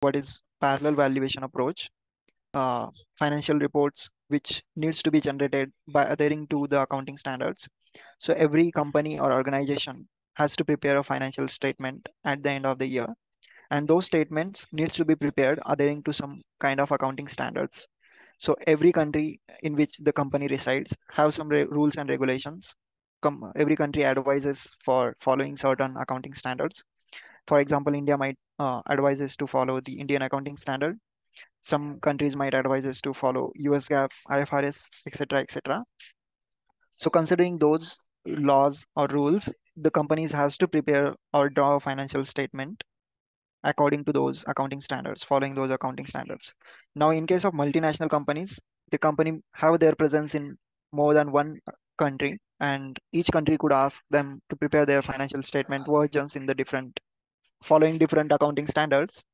what is parallel valuation approach, uh, financial reports which needs to be generated by adhering to the accounting standards. So every company or organization has to prepare a financial statement at the end of the year. And those statements needs to be prepared adhering to some kind of accounting standards. So every country in which the company resides have some rules and regulations. Com every country advises for following certain accounting standards. For example, India might uh, advises to follow the Indian accounting standard. Some countries might advise us to follow US GAAP, IFRS, etc., etc. So considering those laws or rules, the companies has to prepare or draw a financial statement according to those accounting standards, following those accounting standards. Now, in case of multinational companies, the company have their presence in more than one country, and each country could ask them to prepare their financial statement versions in the different, following different accounting standards.